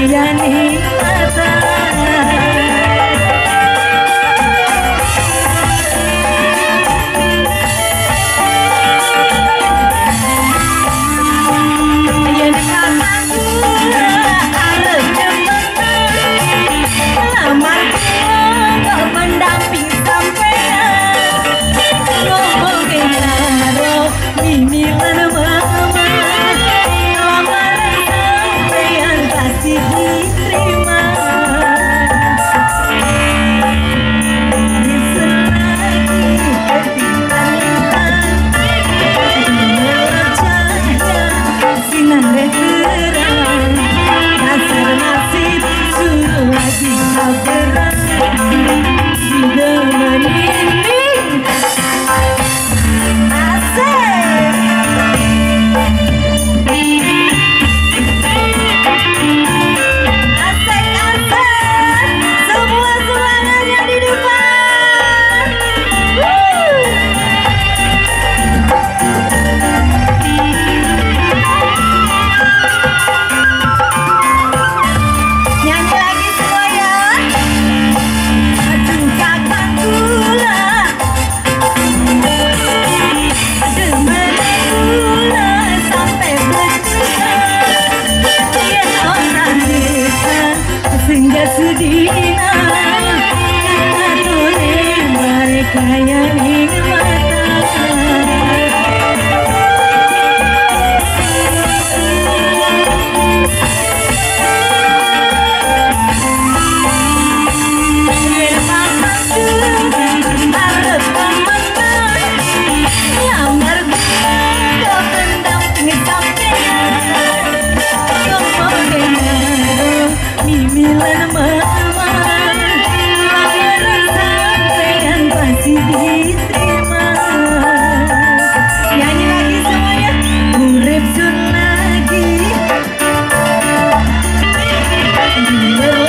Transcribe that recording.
虽然你。Amen.